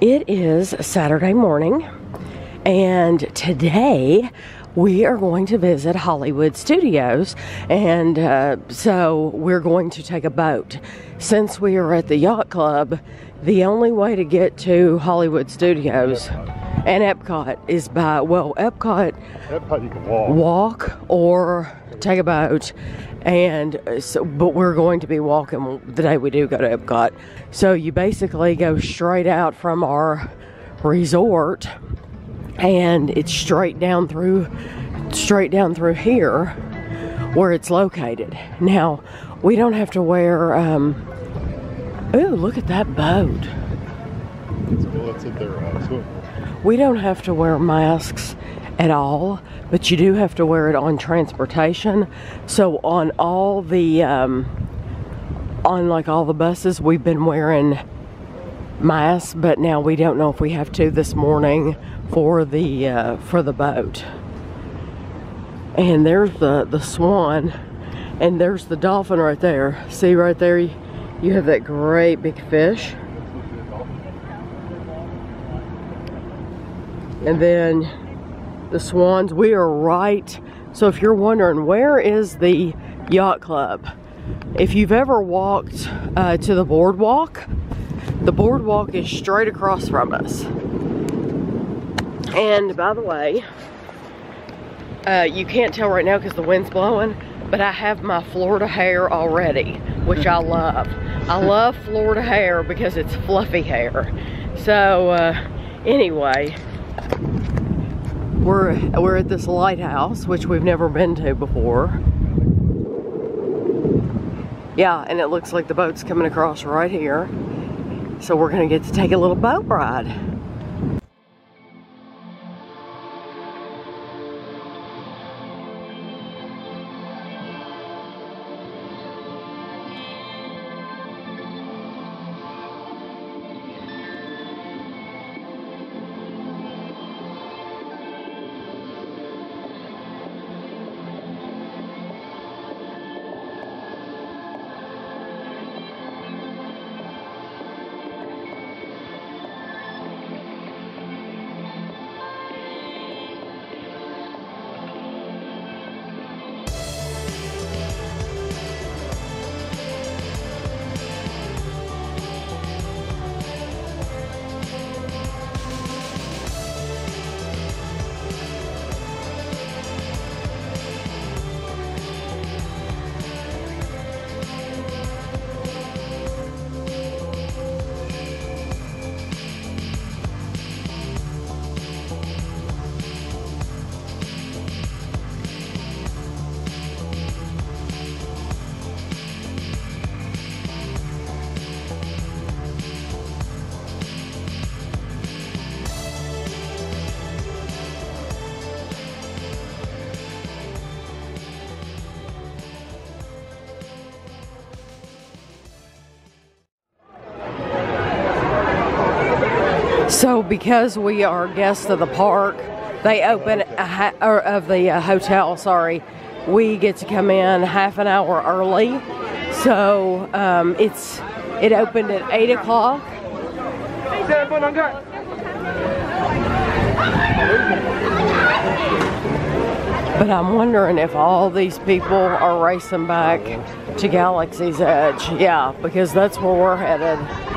It is Saturday morning, and today we are going to visit Hollywood Studios. And uh, so we're going to take a boat. Since we are at the yacht club, the only way to get to Hollywood Studios and Epcot is by, well, Epcot, Epcot you can walk. walk or take a boat and uh, so, but we're going to be walking the day we do go to Epcot. So you basically go straight out from our resort and it's straight down through straight down through here where it's located. Now, we don't have to wear um Ooh, look at that boat. Well, that's at their swimming pool. We don't have to wear masks at all, but you do have to wear it on transportation. So on all the um, on like all the buses, we've been wearing masks, but now we don't know if we have to this morning for the uh, for the boat. And there's the the swan, and there's the dolphin right there. See right there, you, you have that great big fish. and then the swans. We are right. So if you're wondering where is the yacht club? If you've ever walked uh, to the boardwalk the boardwalk is straight across from us. And by the way uh, you can't tell right now because the wind's blowing but I have my Florida hair already which I love. I love Florida hair because it's fluffy hair. So uh, anyway we're we're at this lighthouse which we've never been to before. Yeah and it looks like the boat's coming across right here. So we're gonna get to take a little boat ride because we are guests of the park, they open or of the uh, hotel. Sorry, we get to come in half an hour early. So um, it's it opened at eight o'clock. But I'm wondering if all these people are racing back to Galaxy's Edge. Yeah, because that's where we're headed.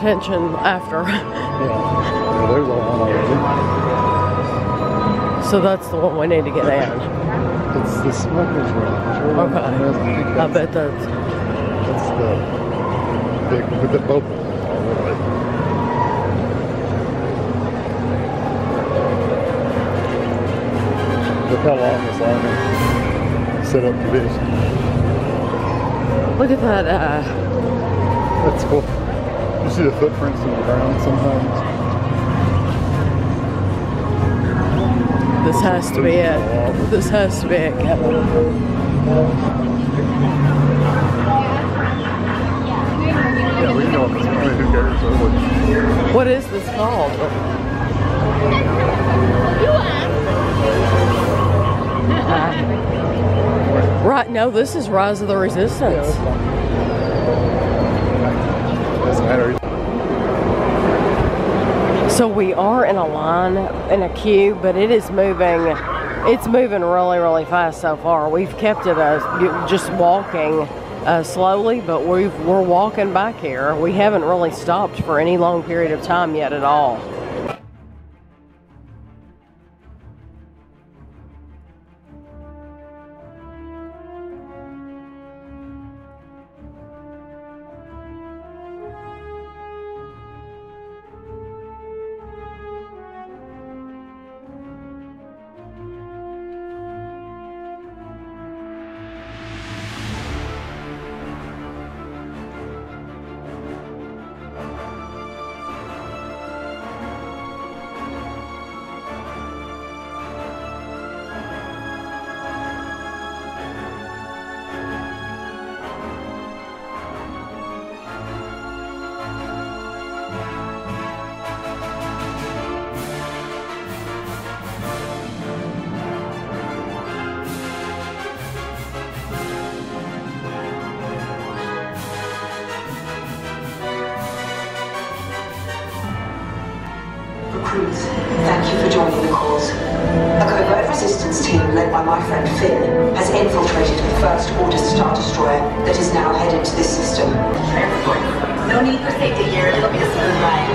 Attention after. Yeah. there's a lot already. so that's the one we need to get in. It's the Smugglers Run. Okay. I I bet that's that's the big with the both of them are really. Look how long this line is set up to be. Look at that. Uh, That's cool. You see the footprints in the ground sometimes. this has to be it. This has to be it, Kevin. Yeah, we know if it's I mean, who cares? What is this called? Uh, right, no, this is Rise of the Resistance. Doesn't matter. So we are in a line, in a queue, but it is moving. It's moving really, really fast so far. We've kept it uh, just walking uh, slowly, but we've, we're walking back here. We haven't really stopped for any long period of time yet at all. Resistance team led by my friend Finn has infiltrated the First Order Star Destroyer that is now headed to this system. No need for safety gear. It'll be a smooth ride.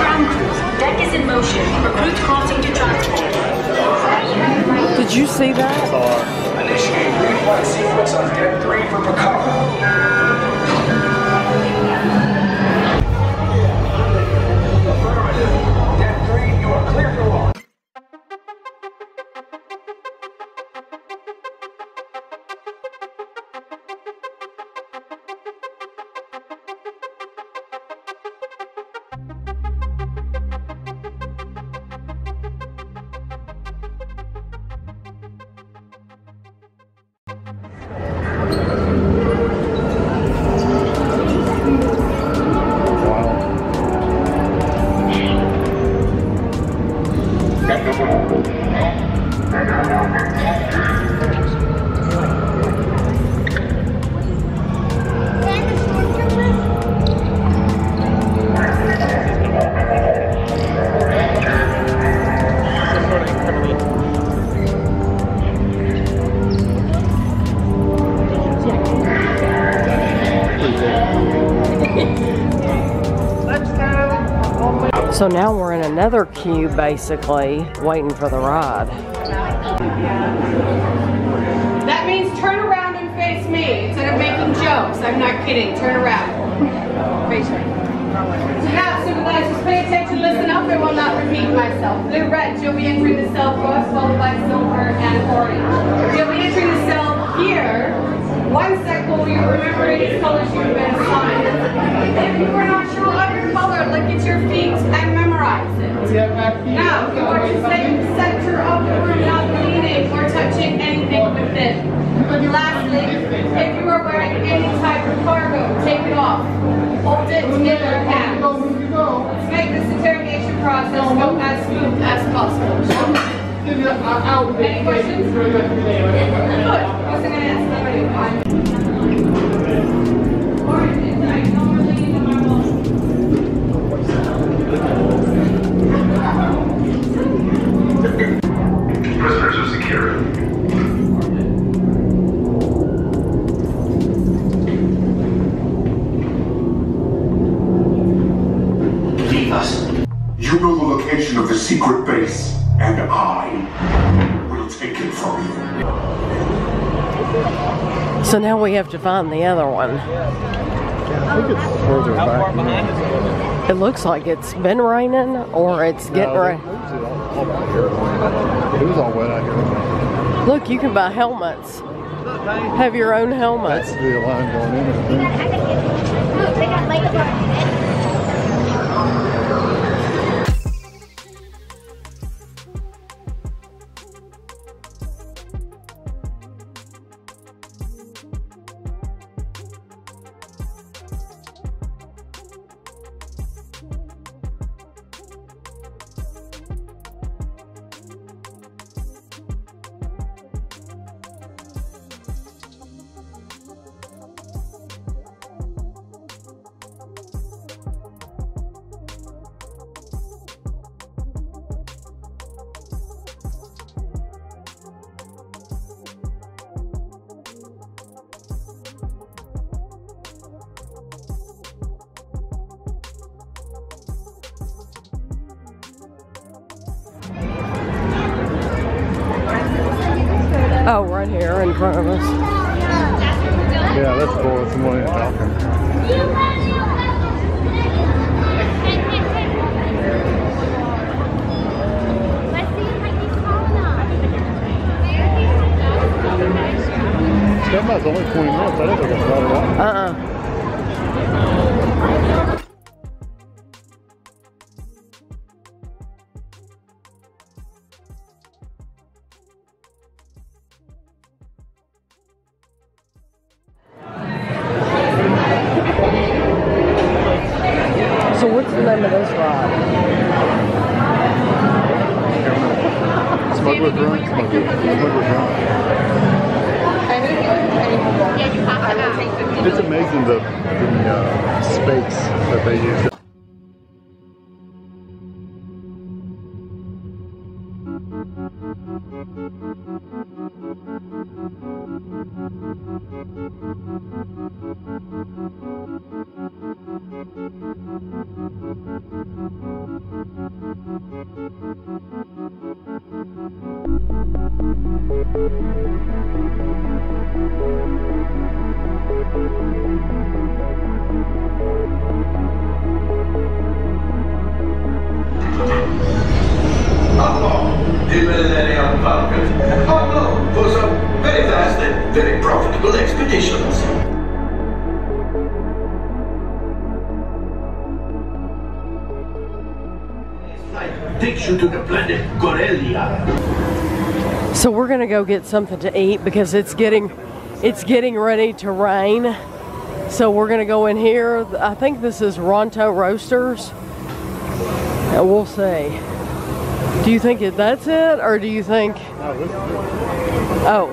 Ground crews, deck is in motion. Recruit crossing to transport. Did you see that? Initiate reflight sequence on deck three for Picard. Clear to launch. So now we're in another queue, basically, waiting for the ride. That means turn around and face me instead of making jokes. I'm not kidding. Turn around. Face me. Now, supervisors, pay attention, listen up. I will not repeat myself. Blue, red, you'll be entering the cell cross, followed by silver and orange. You'll be entering the cell here. One will you remember its colors you've you are to the center of the room, not leaning or touching anything within. Lastly, if you are wearing any type of cargo, take it off. Hold it in your hands. Let's make this interrogation process go as smooth as possible. Any questions? Good. Wasn't gonna ask somebody. You know the location of the secret base, and I will take it from you. So now we have to find the other one. Yeah, I think it's further back. It looks like it's been raining or it's getting No, rain. it was all- all back here. It was all wet out here. Look, you can buy helmets. Have your own helmet. That's the line going in. I think. They got like a Oh, right here in front of us. Yeah, that's cool. It's the Millennium Falcon. Stemba's only 20 minutes. I didn't think it's not at all. Uh-uh. Corellia. So we're gonna go get something to eat because it's getting it's getting ready to rain. So we're gonna go in here. I think this is Ronto Roasters. And we'll see. Do you think it, that's it, or do you think? Oh.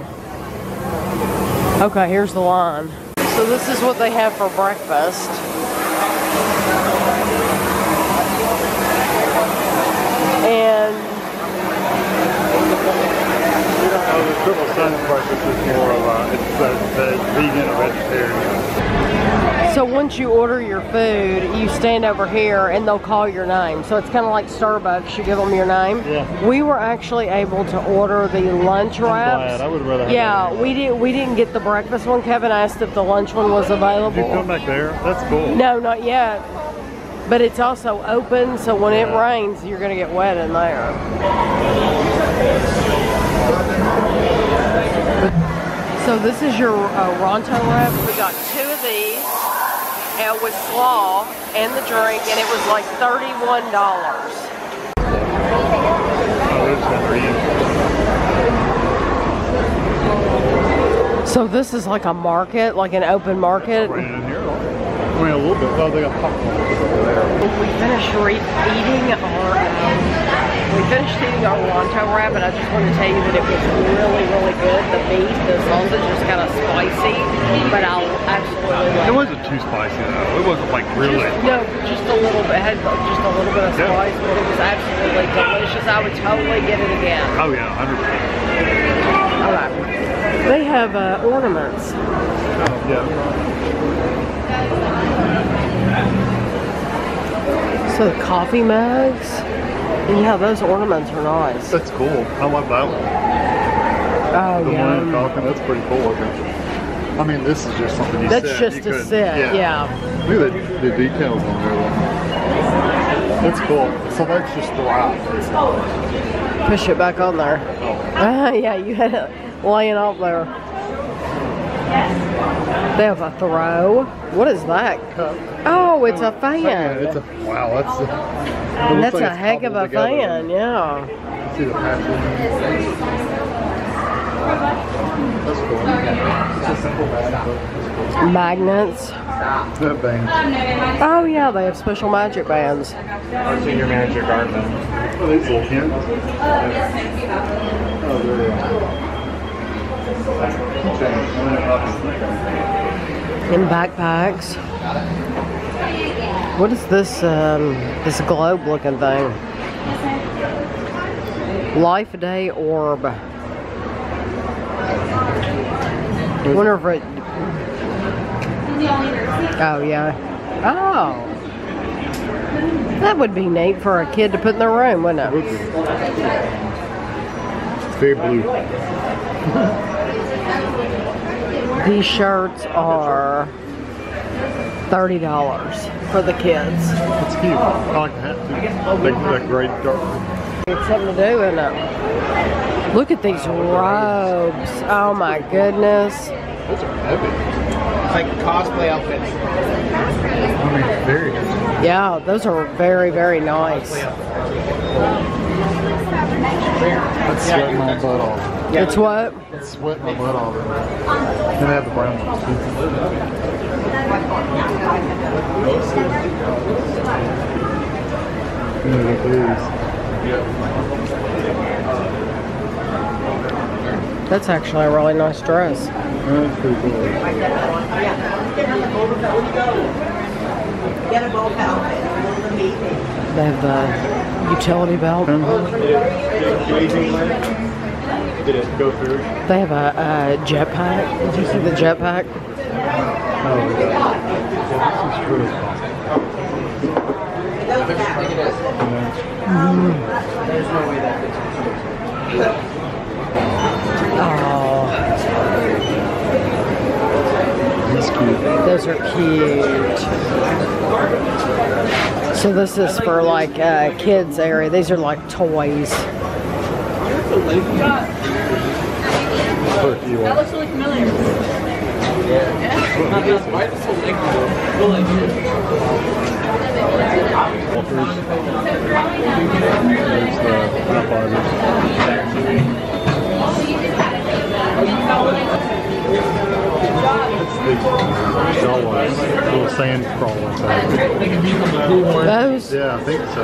Okay, here's the line. So this is what they have for breakfast. And Oh, the triple breakfast is more of a, it's the, the vegan or vegetarian. So once you order your food, you stand over here and they'll call your name. So it's kind of like Starbucks. You give them your name. Yeah. We were actually able to order the lunch wraps. I would rather Yeah, we didn't. We didn't get the breakfast one. Kevin asked if the lunch one was available. Did you come back there? That's cool. No, not yet. But it's also open, so when it rains, you're gonna get wet in there. So this is your uh, Ronto wrap. We got two of these uh, with slaw and the drink, and it was like thirty-one dollars. Oh, they're just gonna read. So this is like a market, like an open market. Ran in here. I mean, a little bit. Oh, they got popcorn. We finished re- eating our um, we finished eating our Ronto wrap, and I just want to tell you that it was really, really good. The meat, the sausage is kind of spicy, but I'll absolutely love It wasn't too spicy though. It wasn't like really. Just, no, just a little bit. It Had just a little bit of Yeah. spice, but it was absolutely delicious. I would totally get it again. Oh yeah, hundred percent. All right. They have uh, ornaments. Oh yeah. So the coffee mugs. Yeah, those ornaments are nice. That's cool. I like that one. Oh The yeah. Millennium Falcon. That's pretty cool looking. I mean, this is just something you That's just you to could- sit, yeah. Look at the, the details on there. That's cool. So that's just the route. Push it back on there. Ah, yeah, you had it laying out there. They have a throw. What is that? Oh, it's a fan. Yeah, it's a wow. That's a, it that's like a heck of a together. fan, yeah. See the patches. That's cool. It's a simple bag, Magnets. but. Oh yeah, they have special magic bands. Our senior manager, Garvin. Oh, these little cans. Oh, there they are. In backpacks. What is this um, this globe looking thing? Life Day orb. Wonder if it Oh yeah. Oh. That would be neat for a kid to put in their room, wouldn't it? It's very blue. These shirts are thirty dollars for the kids. It's cute. I like the hat too. Like that gray dark. It's something to do, isn't it? Look at these robes. Oh my goodness. Those are heavy. It's like cosplay outfits. I mean, very heavy. Yeah, those are very, very nice. Let's sweat my butt off. It's what? Let's sweat my butt off. And they have the brown ones too. Yeah, look at That's actually a really nice dress. That's pretty cool. They have the utility belt. Uh-huh. Did it go through? They have a, a jetpack. Did you see the jetpack? Oh. This is really cool. Oh, He's cute. those are cute. So this is for like uh, kids area. These are like toys. Look, you want. looks really familiar. There's the Popeyes. That's the Jawas, little sand crawler thing. Those? Yeah, I think so.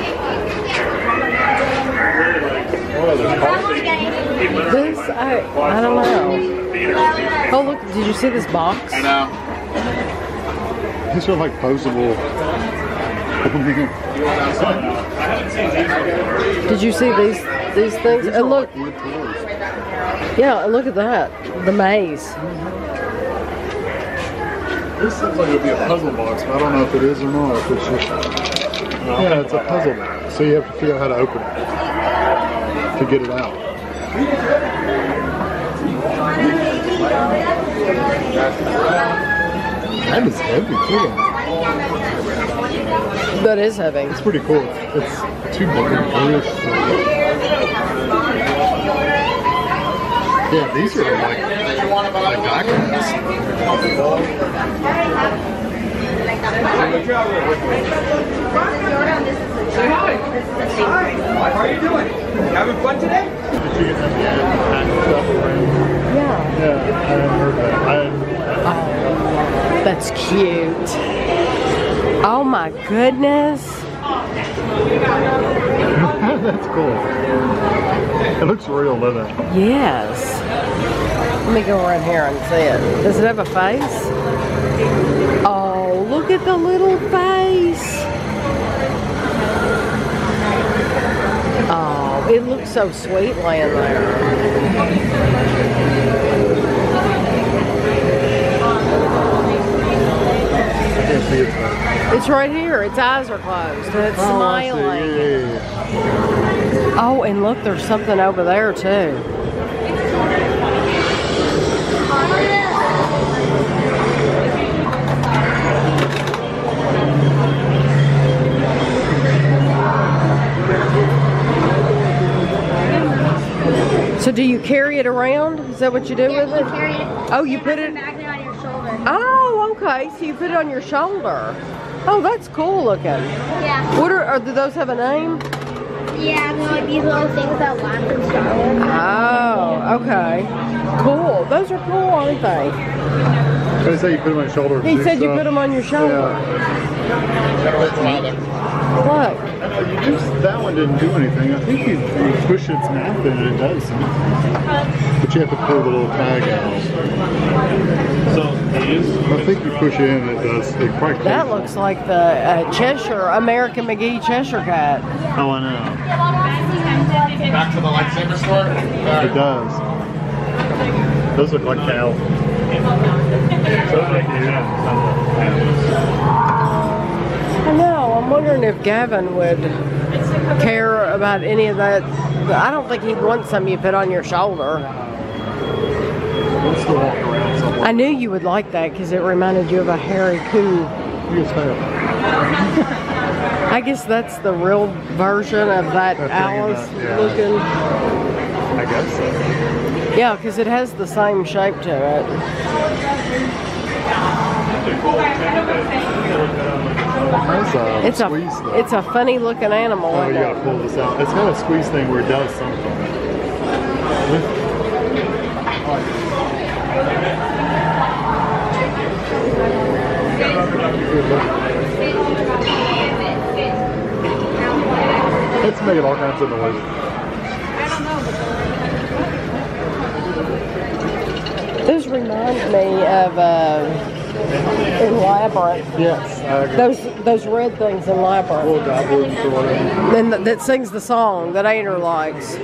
This, I, I don't know. Oh, look, did you see this box? These are like posable. Did you see these these things? And look, Wood yeah, look at that. The maze. This looks like it would be a puzzle box, but I don't know if it is or not. If it's just. Yeah, it's a puzzle box. So you have to figure out how to open it to get it out. That is heavy too. That is heavy. It's pretty cool. It's too bluish. Yeah, these are like like diecast. How are you doing? Having fun today? Did you get them packed stuff around? Yeah. Yeah, I hadn't heard that. I hadn't, That's cute. Oh my goodness. that's cool. It looks real, doesn't? Yes. Let me go around here and see it. Does it have a face? Look at the little face. Oh, it looks so sweet laying there. Its. Right here. Its eyes are closed and it's Oh, smiling. Oh, and look, there's something over there too. So do you carry it around? Is that what you do Yeah, with you it? carry it. Oh, you put it. on your shoulder. Oh, okay. So you put it on your shoulder. Oh, that's cool looking. Yeah. What are, are do those have a name? Yeah, you know, like these little things that laugh in Star Wars. Oh, okay. Cool. Those are cool, aren't they? They say you put them on your shoulder. He do said you stuff. Uh, put them on your shoulder. Yeah. Look. You just, that one didn't do anything. I think you, you push its mouth in and it does something. But you have to pull the little tag out. So it is. I think you push it in and it does. It quite That looks like the uh, Cheshire, American McGee Cheshire Cat. Oh, I know. Back to the lightsaber store. It does. Those look like cows. If Gavin would care about any of that. I don't think he'd want some you put on your shoulder. Let's walk around. I knew you would like that because it reminded you of a hairy coo. You. I guess that's the real version of that That Alice that- yeah. looking. I guess so. Yeah, because it has the same shape to it. A It's a thing. it's a funny looking animal. Oh, you gotta pull this out. It's got a squeeze thing where it does something. It's making all kinds of noise. This reminds me of uh, in Labyrinth. Yes. Those those red things in Labyrinth. Little goblins or whatever. And that, that sings the song that Ader likes.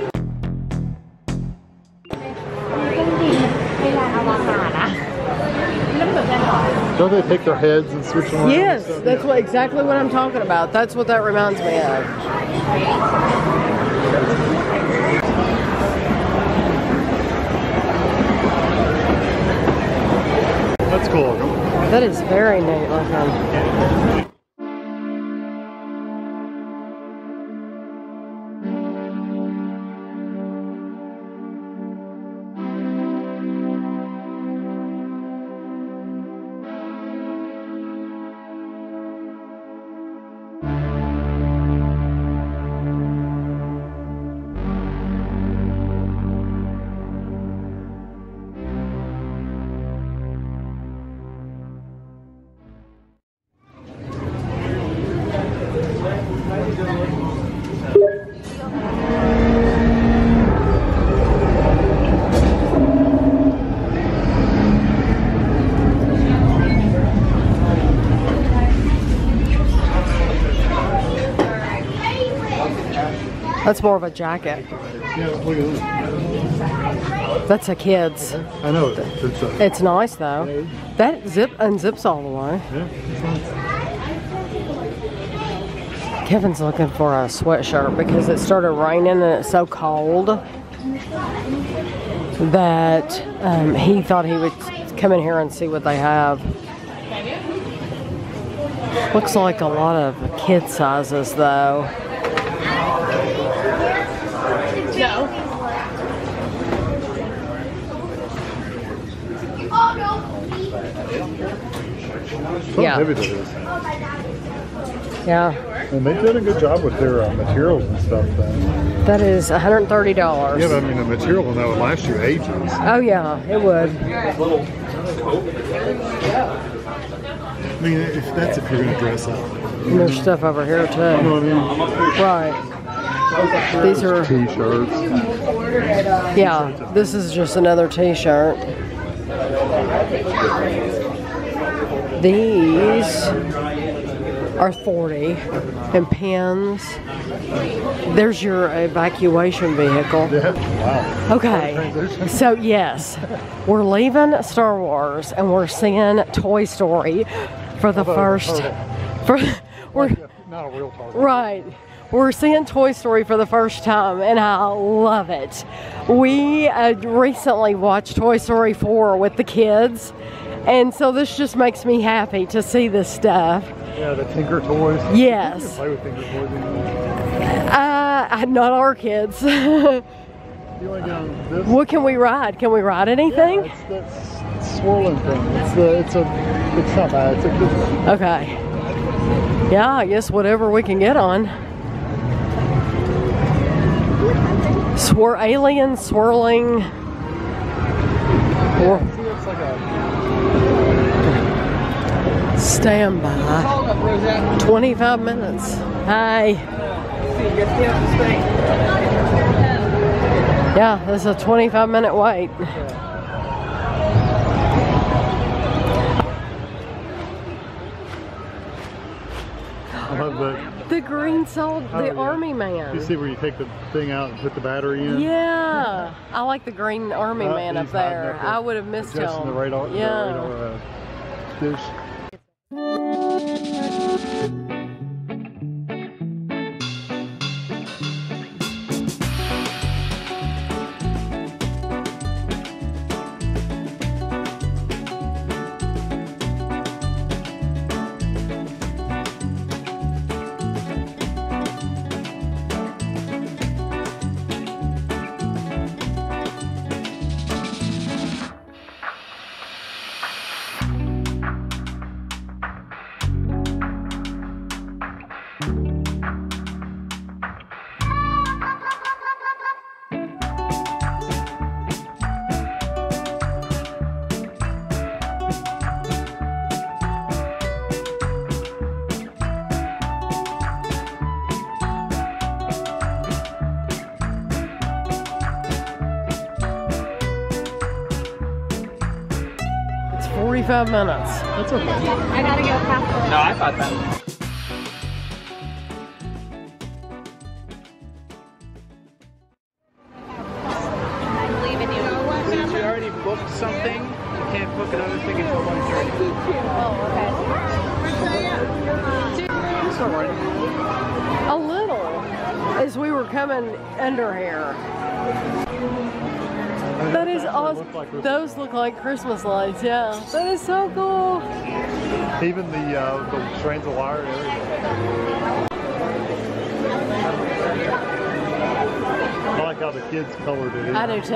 Don't they take their heads and switch them around? Yes, that's what exactly what I'm talking about. That's what that reminds me of. That's cool. looking. That is very neat looking. That's more of a jacket. Yeah, look at that. That's a kid's. I know. It's, it's It's nice though. That zip unzips all the way. yeah. Kevin's looking for a sweatshirt because it started raining and it's so cold that um, he thought he would come in here and see what they have. Looks like a lot of kid sizes though. So Yeah. heavy that is. Yeah, And they did a good job with their uh, materials and stuff. Then. that is $130. Yeah, but I mean, the material will know it lasts you ages. Oh yeah, it would. I mean, if that's if you're gonna dress up. And there's stuff over here too. You know what I mean? Right. These are T-shirts. Yeah, this is just another t-shirt. These are 40 and pins. There's your evacuation vehicle. Yeah. Wow. Okay. So yes, we're leaving Star Wars and we're seeing Toy Story for the Although, first okay. for we're Not a real. Right. We're seeing Toy Story for the first time, and I love it. We uh, recently watched Toy Story 4 with the kids, and so this just makes me happy to see this stuff. Yeah, the Tinker Toys. Yes. You can play with Tinker Toys. Uh, not our kids. You want to this? what can we ride? Can we ride anything? Yeah, it's that swirling thing. It's the, it's a, it's not bad. It's a good. Okay. Yeah, I guess whatever we can get on. Swir alien swirling. Or- See, it's like a. Stand by. 25 minutes. Hi. Yeah, this is a 25 minute wait. I love that. The green Oh, the yeah. army man. You see where you take the thing out and put the battery in? Yeah, I like the green army Uh, man up there. I would have missed him. the radar. the yeah. radar, uh, dish. It's 45 minutes. That's okay. I gotta go past No, I thought that. Like Christmas lights, yeah. That is so cool. Even the uh, the strands of wire and everything. I like how the kids colored it. in. I do too.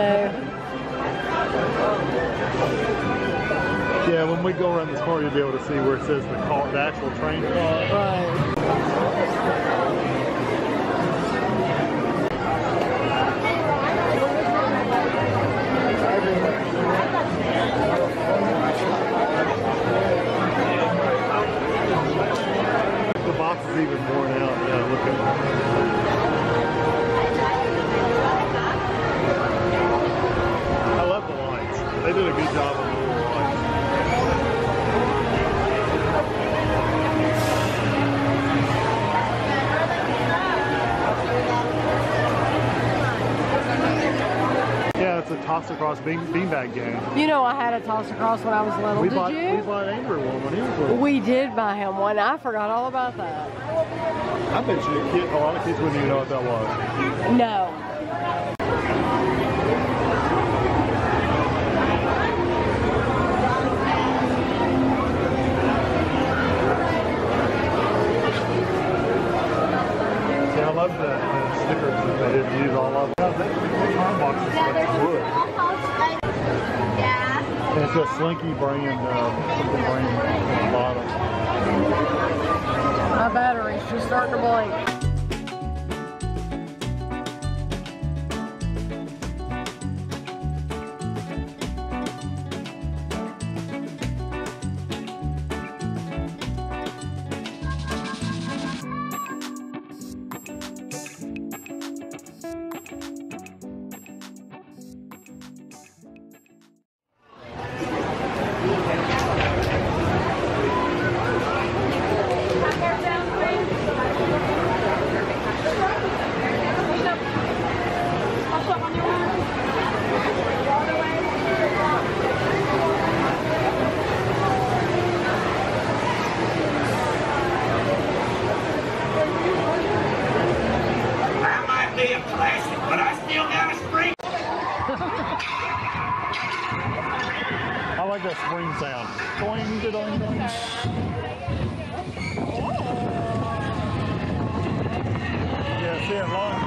Yeah, when we go around this corner, you'll be able to see where it says the car, the actual train car. Right. The box is even worn out. Yeah, look at I love the lights. They did a good job lights. Yeah, it's a toss across bean beanbag game. You know, I had a toss across when I was little. We Did bought you? we bought Andrew one when he was little. We did buy him one. I forgot all about that. I bet you a, kid, a lot of kids wouldn't even know what that was. No. Love the, the stickers that they didn't use all of them. The car box is like wood. Yeah. And it's a Slinky brand, uh, something brand on the bottom. My battery's just starting to blink. Doing, doing, doing. Yeah, see it long.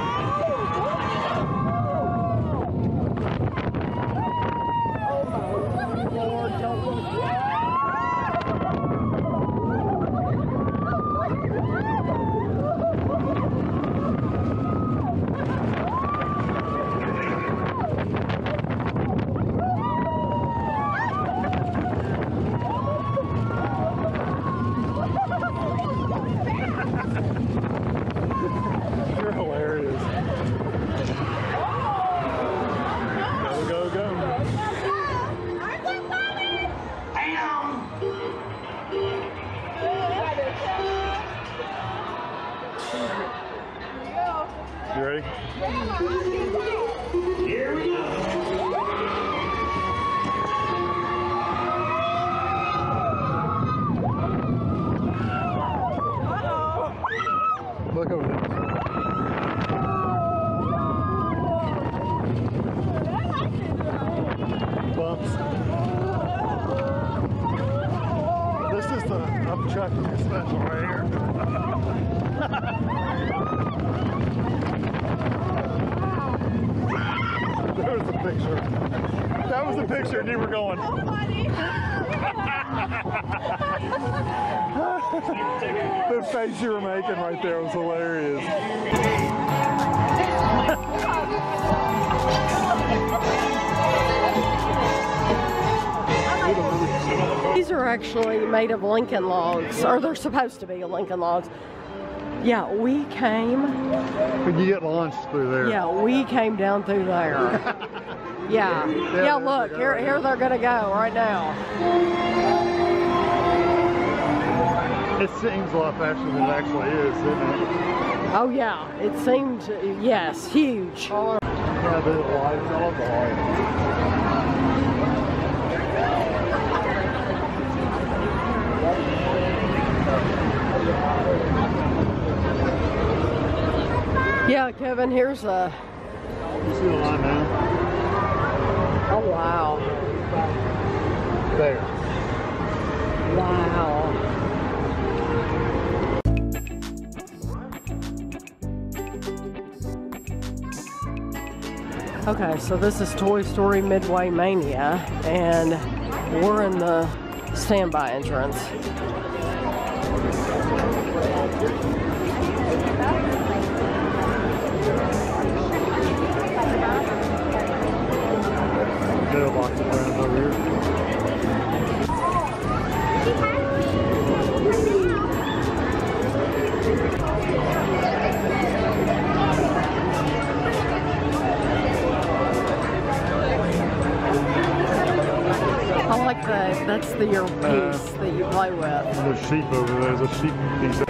Face you were making right there was hilarious. These are actually made of Lincoln logs, or they're supposed to be Lincoln logs. Yeah, we came. When you get launched through there. Yeah, we came down through there. Yeah. Yeah, look, here, here they're gonna go right now. It seems a lot faster than it actually is, doesn't it? Oh yeah, it seemed, yes, huge. Yeah, the lights, the lights. Yeah, Kevin, here's a, You see the line now? oh wow, There. wow. Okay, so this is Toy Story Midway Mania, and we're in the standby entrance. That's the your uh, piece that you play with. There's sheep over there. There's a sheep piece.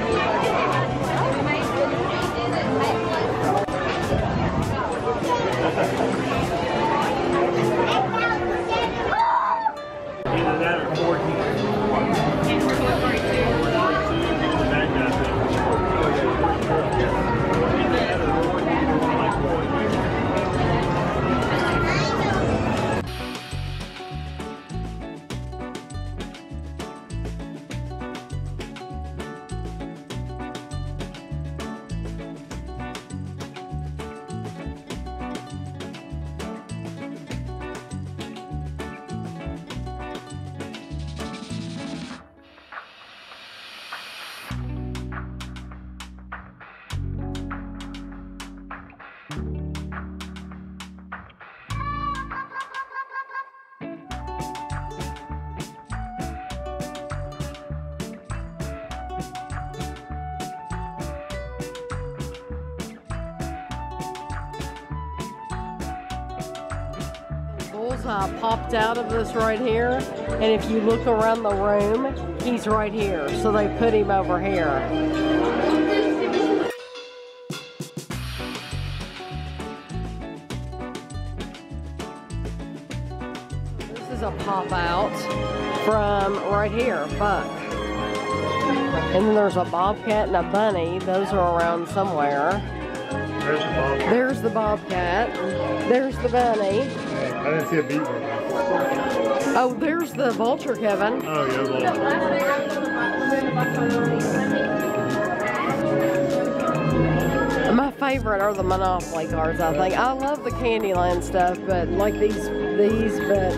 Bullseye popped out of this right here, and if you look around the room, he's right here. So they put him over here. This is a pop out from right here, Buck. And then there's a bobcat and a bunny. Those are around somewhere. There's the ball. There's the bobcat. There's the bunny. I didn't see a beat one. Oh, there's the vulture, Kevin. Oh, yeah, well, My favorite are the Monopoly cards, I think. I love the Candyland stuff, but like these, these, but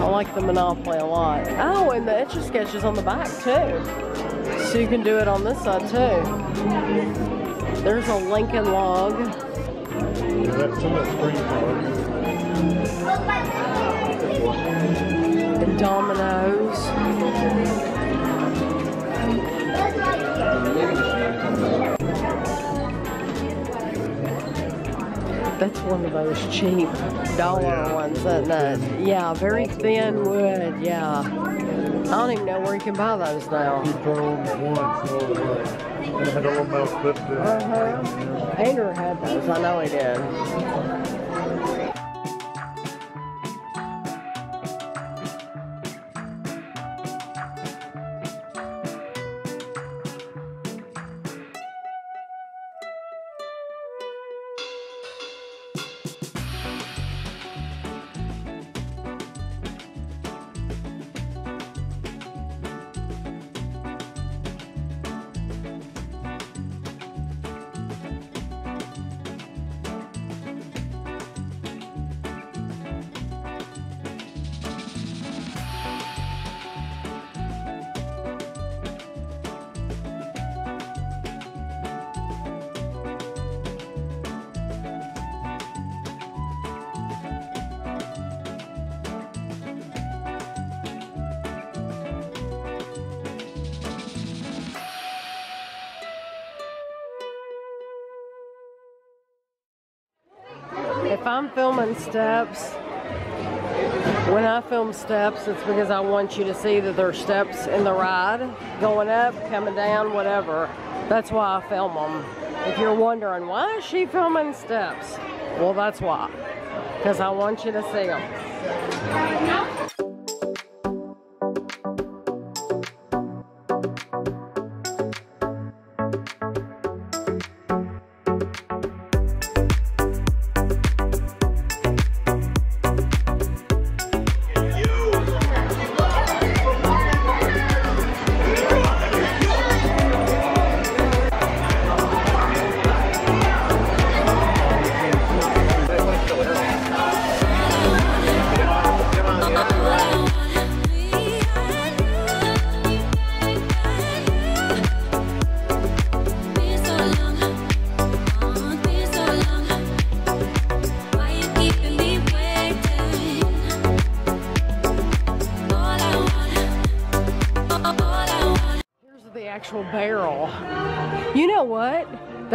I like the Monopoly a lot. Oh, and the etch a sketches on the back too. So you can do it on this side too. There's a Lincoln log. Yeah, that's some of that spring color. and dominoes. That's one of those cheap dollar Yeah. ones, isn't it? Yeah, very thin wood, yeah. I don't even know where you can buy those now. Had a little metal clip to it. Uh-huh. Andrew had those, I know he did. Filming steps, when I film steps, it's because I want you to see that there's steps in the ride, going up, coming down, whatever. That's why I film them. If you're wondering, why is she filming steps? Well, that's why. Because I want you to see them.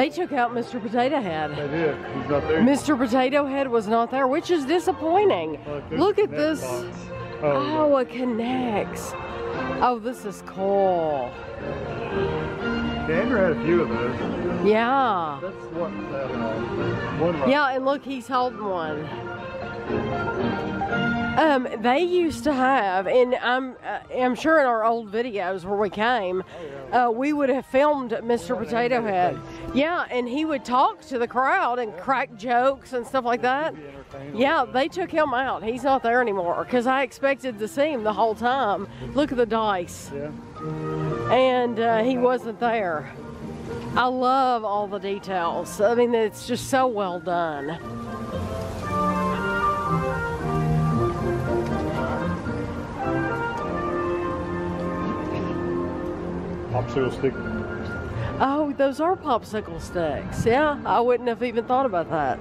They took out Mr. Potato Head. They did. He's not there. Mr. Potato Head was not there, which is disappointing. Look, Look at this. Oh, Oh, it connects. Oh, this is cool. yeah, Andrew had a few of those. Yeah. That's what uh, one. right- Yeah, and look, he's holding one. Um, they used to have, and I'm, uh, I'm sure in our old videos where we came, uh, we would have filmed Mr. Potato Head. Yeah, and he would talk to the crowd and crack jokes and stuff like that. Yeah, they took him out. He's not there anymore because I expected to see him the whole time. Look at the dice. Yeah. And uh, he wasn't there. I love all the details. I mean, it's just so well done. Popsicle stick. Oh, those are popsicle sticks. Yeah, I wouldn't have even thought about that.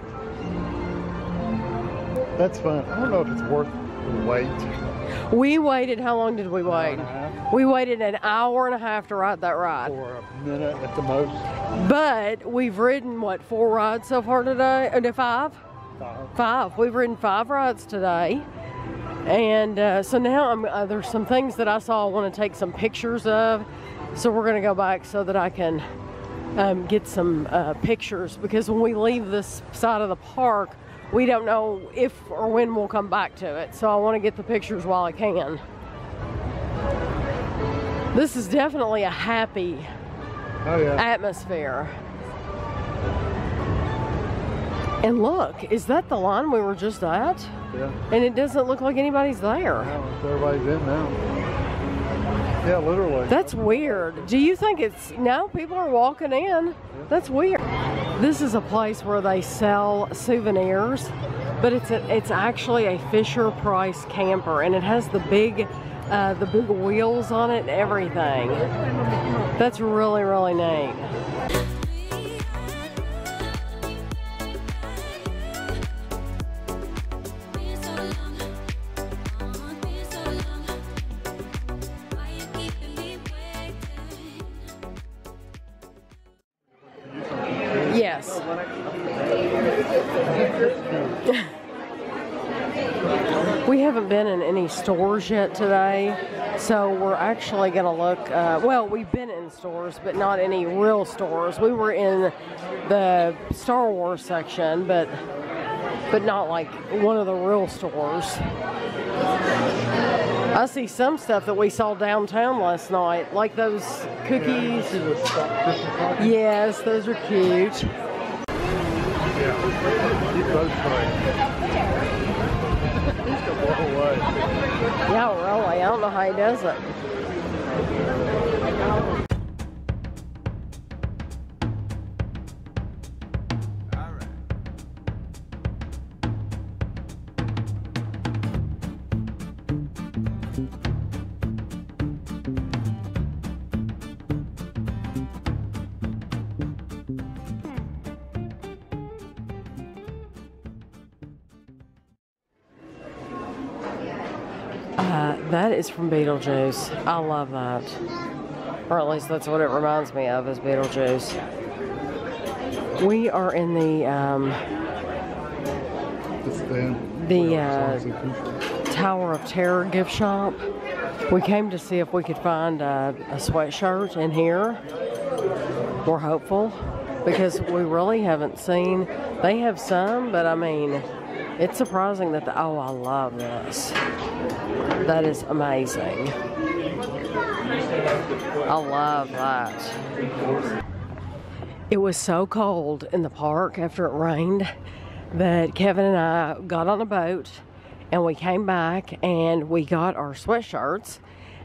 That's fun. I don't know if it's worth the wait. We waited, how long did we wait? and a half. We waited an hour and a half to ride that ride. Or a minute at the most. But we've ridden, what, four rides so far today? Oh, no, five? Five. Five. We've ridden five rides today. And uh, so now I'm, uh, there's some things that I saw I want to take some pictures of. So we're going to go back so that I can um, get some uh, pictures because when we leave this side of the park, we don't know if or when we'll come back to it. So I want to get the pictures while I can. This is definitely a happy Oh yeah. atmosphere. And look, is that the line we were just at? Yeah. And it doesn't look like anybody's there. No, everybody's in now. Yeah, literally. That's weird. Do you think it's now People are walking in. That's weird. This is a place where they sell souvenirs, but it's a, it's actually a Fisher Price camper, and it has the big uh, the big wheels on it and everything. That's really really neat. Stores yet today, so we're actually going to look. Uh, well, we've been in stores, but not any real stores. We were in the Star Wars section, but but not like one of the real stores. I see some stuff that we saw downtown last night, like those cookies. Yes, those are cute. Yeah. Keep Yeah, really. I don't know how he does it. Is from Beetlejuice. I love that. Or at least that's what it reminds me of is Beetlejuice. We are in the um, the uh, Tower of Terror gift shop. We came to see if we could find a, a sweatshirt in here. We're hopeful because we really haven't seen. They have some, but I mean, it's surprising that the. Oh, I love this. That is amazing. I love that. It was so cold in the park after it rained that Kevin and I got on a boat and we came back and we got our sweatshirts.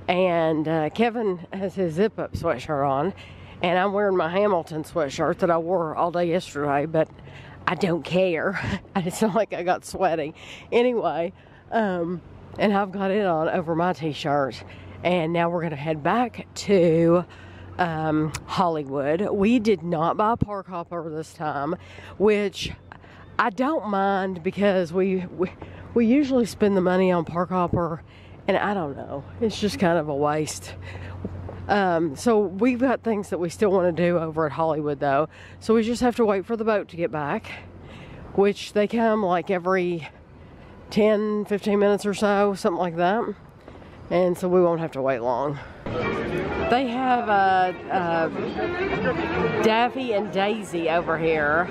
And uh, Kevin has his zip up sweatshirt on, and I'm wearing my Hamilton sweatshirt that I wore all day yesterday, but I don't care. I not like I got sweaty. Anyway, um, and I've got it on over my t shirt. And now we're going to head back to um, Hollywood. We did not buy a park hopper this time, which I don't mind because we, we we usually spend the money on park hopper, and I don't know, it's just kind of a waste. Um, so we've got things that we still want to do over at Hollywood though, so we just have to wait for the boat to get back, which they come like every 10, 15 minutes or so, something like that, and so we won't have to wait long. They have uh, uh, Daffy and Daisy over here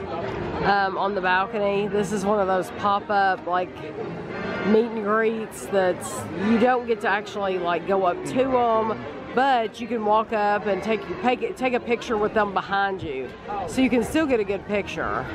um, on the balcony. This is one of those pop-up like meet and greets that's you don't get to actually like go up to them, but you can walk up and take take take a picture with them behind you, so you can still get a good picture.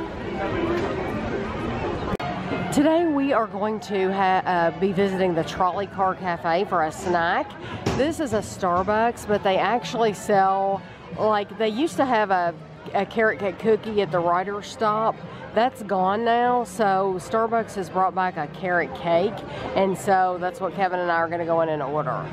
Today we are going to uh, be visiting the Trolley Car Cafe for a snack. This is a Starbucks, but they actually sell, like they used to have a, a carrot cake cookie at the writer's stop. That's gone now, so Starbucks has brought back a carrot cake, and so that's what Kevin and I are gonna go in and order.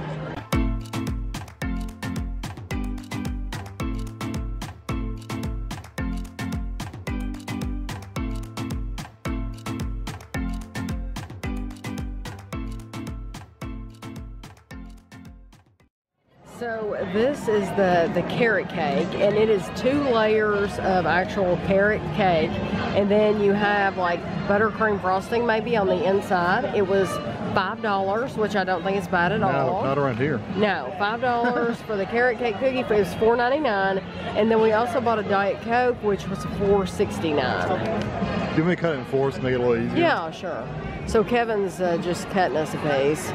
This is the, the carrot cake and it is two layers of actual carrot cake and then you have like buttercream frosting maybe on the inside. It was five dollars, which I don't think is bad at No, all. not around here. No, five dollars for the carrot cake cookie. It was four ninety nine, and then we also bought a diet coke, which was four sixty nine. Give me a cut in fours to make it a little easier. Yeah, sure. So Kevin's uh, just cutting us a piece,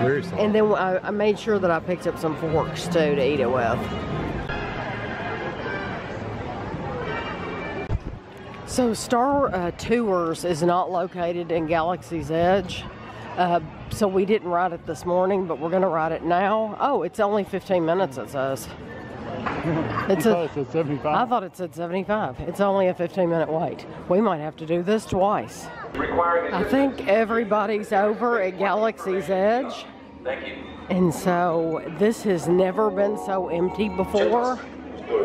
Soft. and then I, I made sure that I picked up some forks too to eat it with. So, Star uh, Tours is not located in Galaxy's Edge. Uh, so, we didn't ride it this morning, but we're going to ride it now. Oh, it's only 15 minutes, it says. It's a- thought it said 75. I thought it said 75. It's only a 15 minute wait. We might have to do this twice. I think everybody's over at Galaxy's Edge. Thank you. And so this has never been so empty before.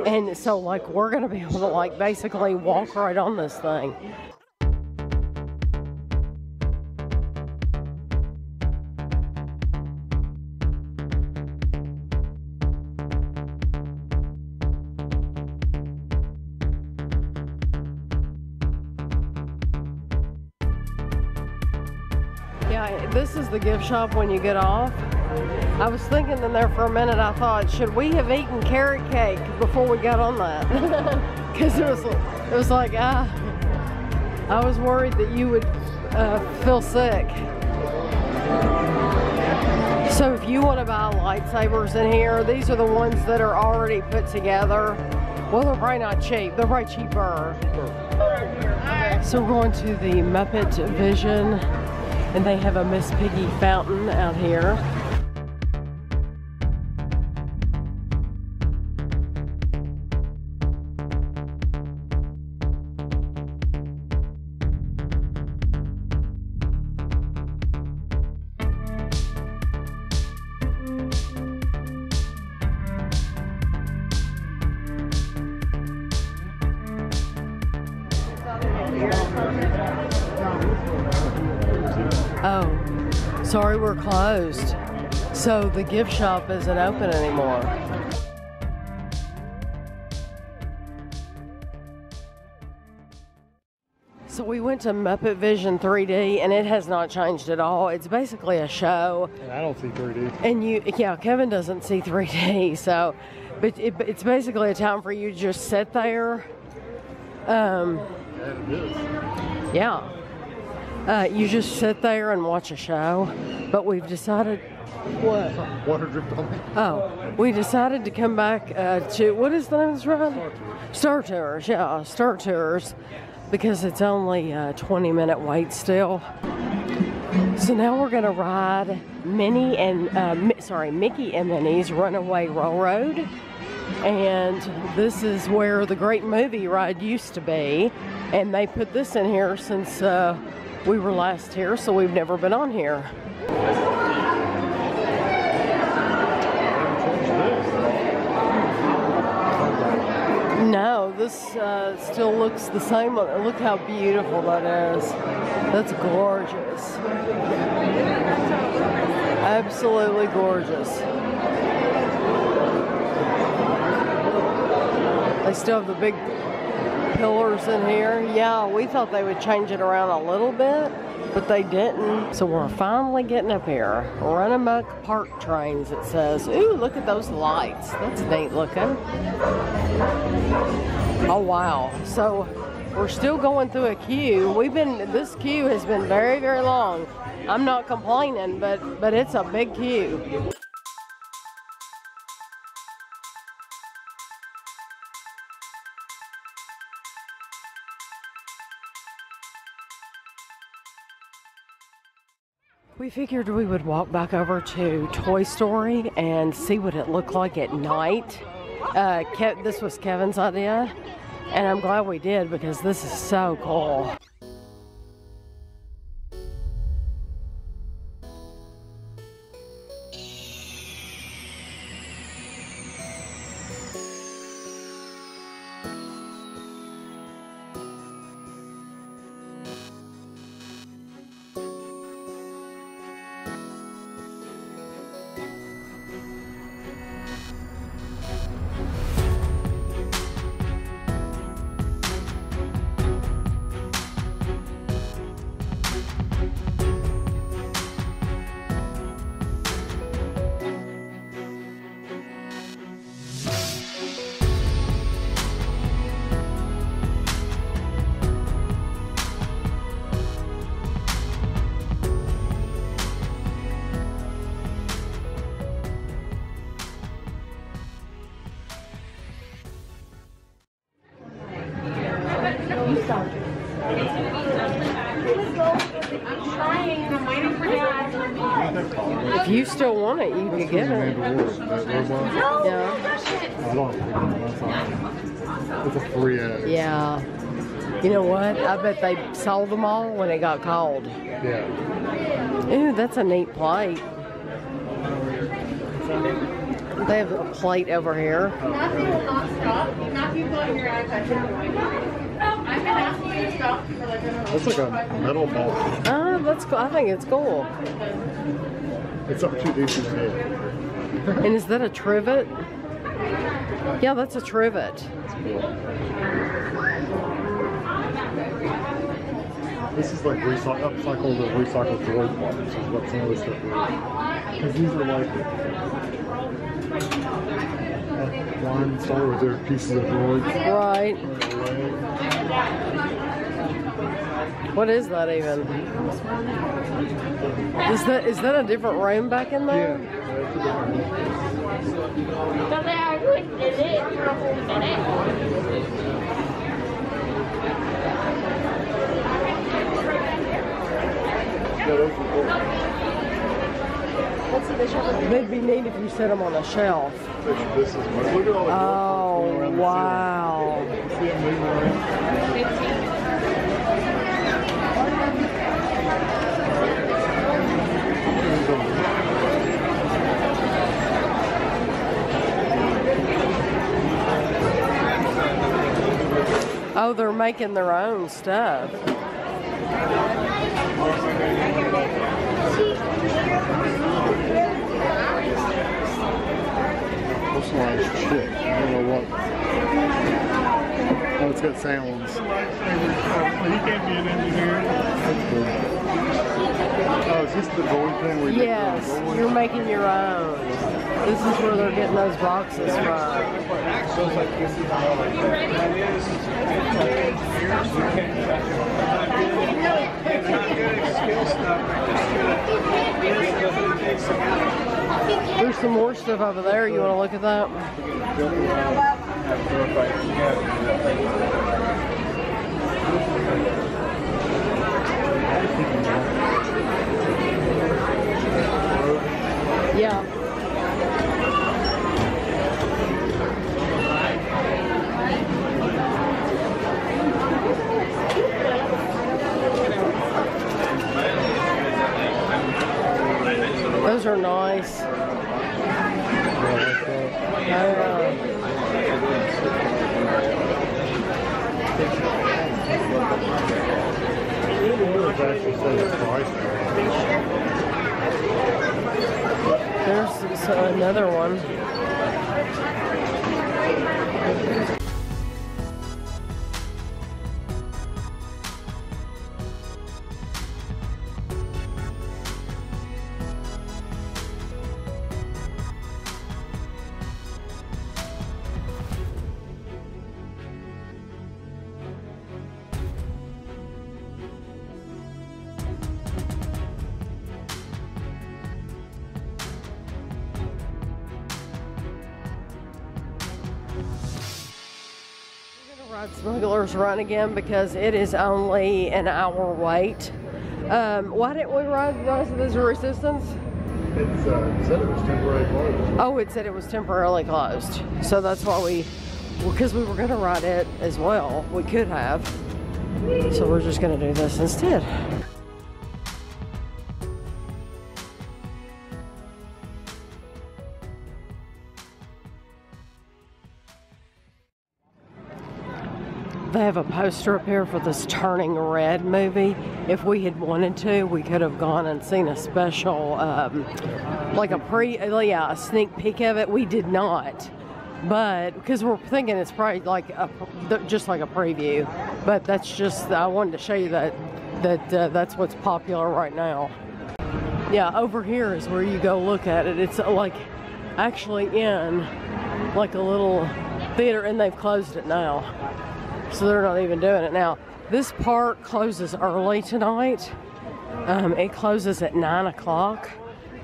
And so like we're gonna be able to like basically walk right on this thing. The gift shop when you get off. I was thinking in there for a minute, I thought, should we have eaten carrot cake before we got on that? Because it was, it was like, ah, I was worried that you would uh, feel sick. So if you want to buy lightsabers in here, these are the ones that are already put together. Well, they're probably not cheap. They're probably cheaper. So we're going to the Muppet Vision, and they have a Miss Piggy fountain out here. So the gift shop isn't open anymore. So we went to Muppet Vision 3D and it has not changed at all. It's basically a show. And I don't see 3D. And you, yeah, Kevin doesn't see 3D, so, but it, it's basically a time for you to just sit there. Um, Yeah, it is. yeah. Uh, you just sit there and watch a show. But we've decided, what? Water dripped on me. Oh, we decided to come back uh, to, what is the name of this ride? Star Tours, yeah, Star Tours, because it's only a 20 minute wait still. So now we're gonna ride Minnie and, uh, Mi- sorry, Mickey and Minnie's Runaway Railroad. And this is where the great movie ride used to be. And they put this in here since uh, we were last here, so we've never been on here. No, this uh, still looks the same. Look how beautiful that is. That's gorgeous. Absolutely gorgeous. They still have the big pillars in here. Yeah, we thought they would change it around a little bit, but they didn't. So we're finally getting up here. Runnamuck park trains, it says. Ooh, look at those lights. That's neat looking. Oh wow. So we're still going through a queue. We've been this queue has been very, very long. I'm not complaining, but but it's a big queue. We figured we would walk back over to Toy Story and see what it looked like at night. Uh, this was Kevin's idea, and I'm glad we did because this is so cool. I'm trying I'm waiting for dad. If you still want it, you can get it. Yeah. I don't that's not. It's a free egg. Yeah. You know what? I bet they sold them all when it got called. Yeah. Ooh, that's a neat plate. They have a plate over here. Matthew will not stop. Matthew, put on your iPad. That's like a metal ball. Ah, that's cool. I think it's cool. It's up to decent head. And is that a trivet? Yeah, that's a trivet. This is like recycle, upcycled and recycled droid parts is what some of this stuff is. Because these are like uh, line Star Wars, they're pieces of droids. Right. What is that even? Is that is that a different room back in there? But they are good at it for a whole minute. Yeah, those are cool. They'd be neat if you set them on a shelf. Oh, wow. Oh, they're making their own stuff. Personalized shit. I don't know what. Oh, it's got sounds. He can't be an engineer. That's cool. Oh, is this the droid thing where you make your Yes, droids? you're making your own. This is where they're getting those boxes from. There's some more stuff over there. You want to look at that? Yeah. Those are nice. There's another one. Ride Smugglers Run again because it is only an hour wait. Um, why didn't we ride Rise of the Resistance? It's uh, said it was temporary closed. Oh, it said it was temporarily closed. So that's why we, because we were going to ride it as well. We could have. So we're just going to do this instead. Have a poster up here for this Turning Red movie. If we had wanted to, we could have gone and seen a special, um, like a pre, yeah, a sneak peek of it. We did not, but because we're thinking it's probably like a, just like a preview. But that's just I wanted to show you that that uh, that's what's popular right now. Yeah, over here is where you go look at it. It's uh, like actually in like a little theater, and they've closed it now. So they're not even doing it now. This park closes early tonight. Um, it closes at 9 o'clock.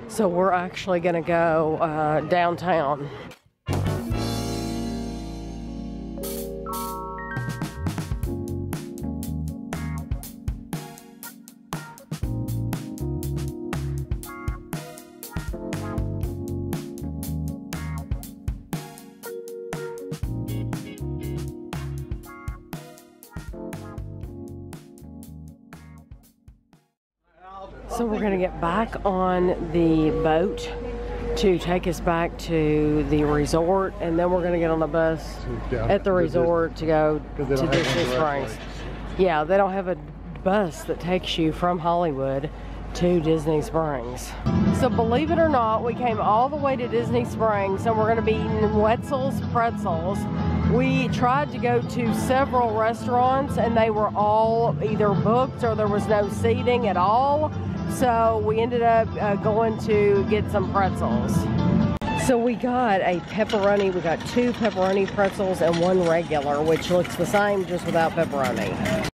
So we're actually going to go uh, downtown. So we're gonna get back on the boat to take us back to the resort, and then we're gonna get on the bus Yeah, at the resort to go to Because they don't have Disney Springs. Yeah, they don't have a bus that takes you from Hollywood to Disney Springs. So believe it or not, we came all the way to Disney Springs and we're gonna be eating Wetzel's pretzels. We tried to go to several restaurants and they were all either booked or there was no seating at all. So we ended up uh, going to get some pretzels. So we got a pepperoni, we got two pepperoni pretzels and one regular, which looks the same just without pepperoni.